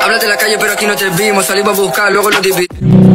Hablas de la calle, pero aquí no te vimos. Salimos a buscar, luego lo dividimos.